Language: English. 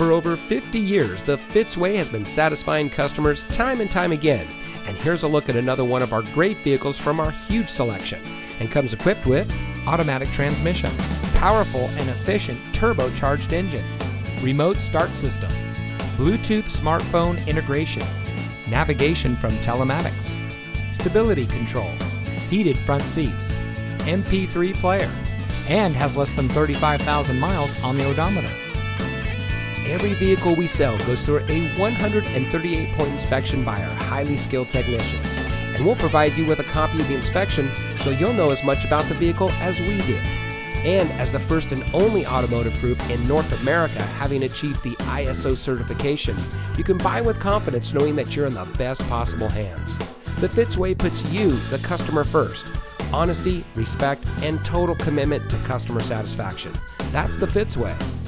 For over 50 years, the Fitzway has been satisfying customers time and time again. And here's a look at another one of our great vehicles from our huge selection. And comes equipped with automatic transmission, powerful and efficient turbocharged engine, remote start system, Bluetooth smartphone integration, navigation from telematics, stability control, heated front seats, MP3 player, and has less than 35,000 miles on the odometer. Every vehicle we sell goes through a 138 point inspection by our highly skilled technicians. And we'll provide you with a copy of the inspection so you'll know as much about the vehicle as we do. And as the first and only automotive group in North America having achieved the ISO certification, you can buy with confidence knowing that you're in the best possible hands. The Fitzway puts you, the customer, first. Honesty, respect, and total commitment to customer satisfaction. That's the Fitzway.